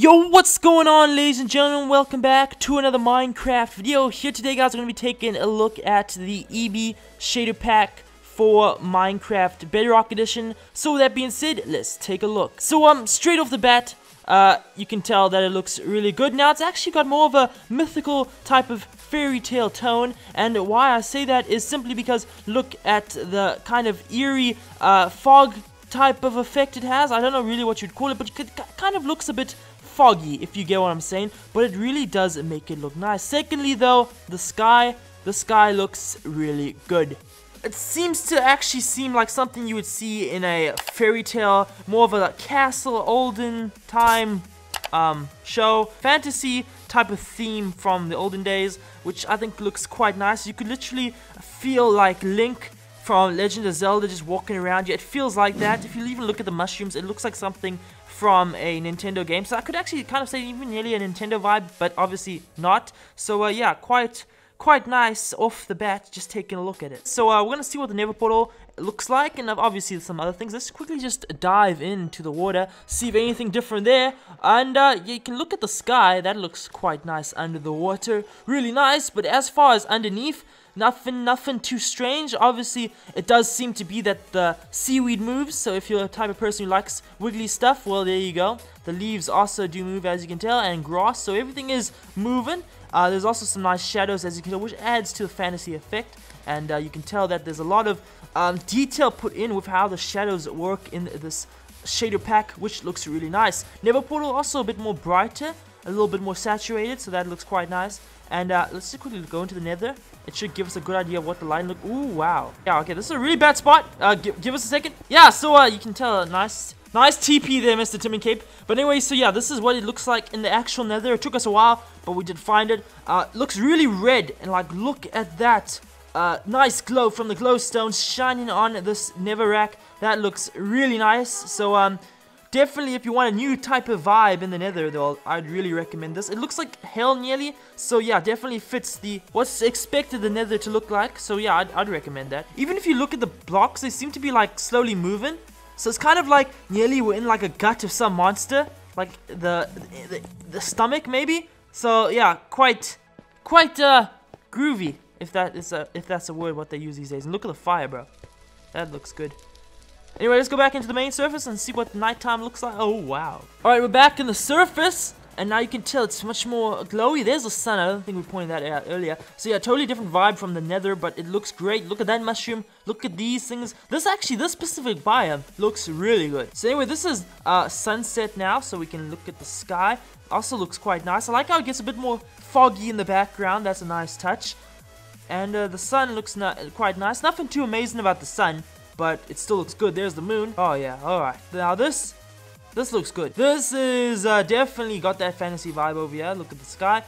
Yo, what's going on ladies and gentlemen? Welcome back to another Minecraft video. Here today guys, we're going to be taking a look at the EB shader pack for Minecraft Bedrock Edition. So with that being said, let's take a look. So um, straight off the bat, uh, you can tell that it looks really good. Now it's actually got more of a mythical type of fairy tale tone and why I say that is simply because look at the kind of eerie uh, fog type of effect it has. I don't know really what you'd call it, but it kind of looks a bit foggy, if you get what I'm saying. But it really does make it look nice. Secondly, though, the sky, the sky looks really good. It seems to actually seem like something you would see in a fairy tale, more of a castle, olden time um, show, fantasy type of theme from the olden days, which I think looks quite nice. You could literally feel like Link from Legend of Zelda just walking around you. It feels like that. If you even look at the mushrooms, it looks like something from a Nintendo game. So I could actually kind of say even nearly a Nintendo vibe, but obviously not. So uh, yeah, quite quite nice off the bat, just taking a look at it. So uh, we're going to see what the Nether Portal looks like, and obviously some other things. Let's quickly just dive into the water, see if anything different there. And uh, you can look at the sky, that looks quite nice under the water. Really nice, but as far as underneath, Nothing, nothing too strange. Obviously, it does seem to be that the seaweed moves. So if you're a type of person who likes wiggly stuff, well, there you go. The leaves also do move, as you can tell, and grass. So everything is moving. Uh, there's also some nice shadows, as you can tell, which adds to the fantasy effect. And uh, you can tell that there's a lot of um, detail put in with how the shadows work in this shader pack, which looks really nice. Nether Portal also a bit more brighter, a little bit more saturated, so that looks quite nice. And uh, let's just quickly go into the nether. It should give us a good idea of what the line look. Ooh, wow. Yeah, okay, this is a really bad spot. Uh, give, us a second. Yeah, so uh, you can tell a nice Nice TP there, Mr. Timmy Cape. But anyway, so yeah, this is what it looks like in the actual nether. It took us a while, but we did find it. Uh, looks really red, and like, look at that. Uh, nice glow from the glowstone shining on this netherrack. That looks really nice. So, um, Definitely, if you want a new type of vibe in the nether, though, I'd really recommend this. It looks like hell nearly, so yeah, definitely fits the what's expected the nether to look like. So yeah, I'd, I'd recommend that. Even if you look at the blocks, they seem to be like slowly moving. So it's kind of like nearly we're in like a gut of some monster, like the the, the stomach maybe. So yeah, quite quite uh groovy if that is a if that's a word what they use these days. And look at the fire, bro. That looks good. Anyway, let's go back into the main surface and see what nighttime looks like. Oh, wow. Alright, we're back in the surface. And now you can tell it's much more glowy. There's the sun. I don't think we pointed that out earlier. So yeah, totally different vibe from the nether, but it looks great. Look at that mushroom. Look at these things. This actually, this specific biome looks really good. So anyway, this is uh, sunset now, so we can look at the sky. Also looks quite nice. I like how it gets a bit more foggy in the background. That's a nice touch. And uh, the sun looks quite nice. Nothing too amazing about the sun but it still looks good. There's the moon. Oh yeah, alright. Now this, this looks good. This is uh, definitely got that fantasy vibe over here. Look at the sky.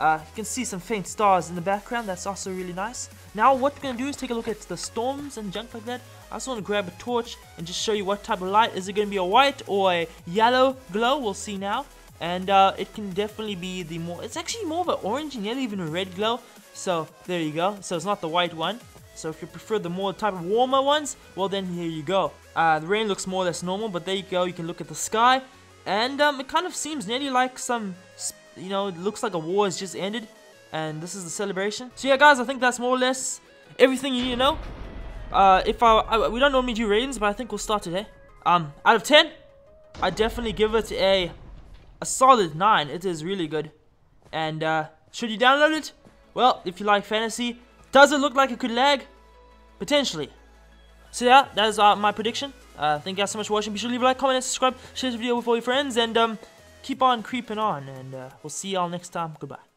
Uh, you can see some faint stars in the background. That's also really nice. Now what we're going to do is take a look at the storms and junk like that. I just want to grab a torch and just show you what type of light. Is it going to be a white or a yellow glow? We'll see now. And uh, it can definitely be the more... It's actually more of an orange and yellow, even a red glow. So there you go. So it's not the white one. So if you prefer the more type of warmer ones, well then here you go. Uh, the rain looks more or less normal, but there you go. You can look at the sky, and um, it kind of seems nearly like some, you know, it looks like a war has just ended, and this is the celebration. So yeah, guys, I think that's more or less everything you need to know. Uh, if I, I we don't normally do ratings, but I think we'll start today. Um, out of 10, I definitely give it a a solid 9. It is really good. And uh, should you download it? Well, if you like fantasy, does it look like it could lag? Potentially. So yeah, that is uh, my prediction. Uh, thank you guys so much for watching. Be sure to leave a like, comment, and subscribe. Share this video with all your friends. And um, keep on creeping on. And uh, we'll see y'all next time. Goodbye.